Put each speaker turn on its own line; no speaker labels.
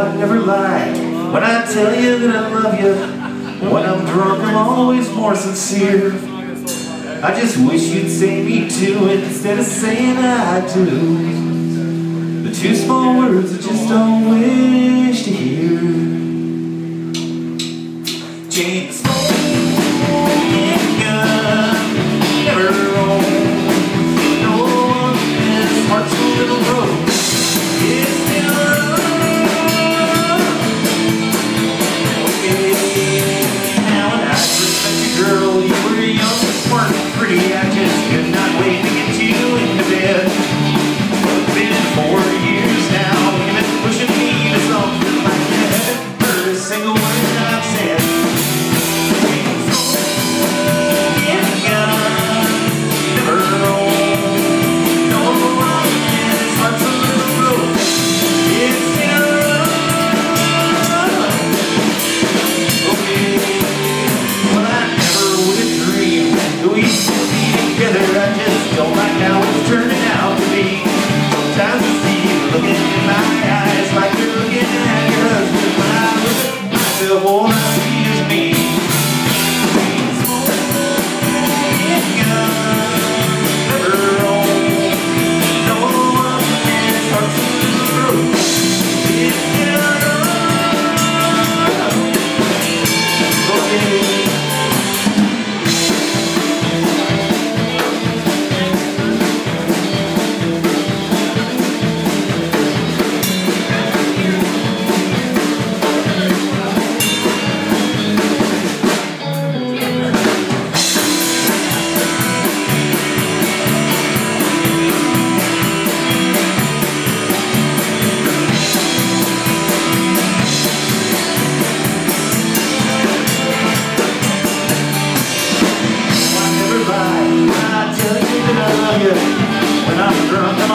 I never lie when I tell you that I love you. When I'm drunk, I'm always more sincere. I just wish you'd say me too instead of saying I do. The two small words I just don't wish to hear. Smoking gun, never see me. Girl.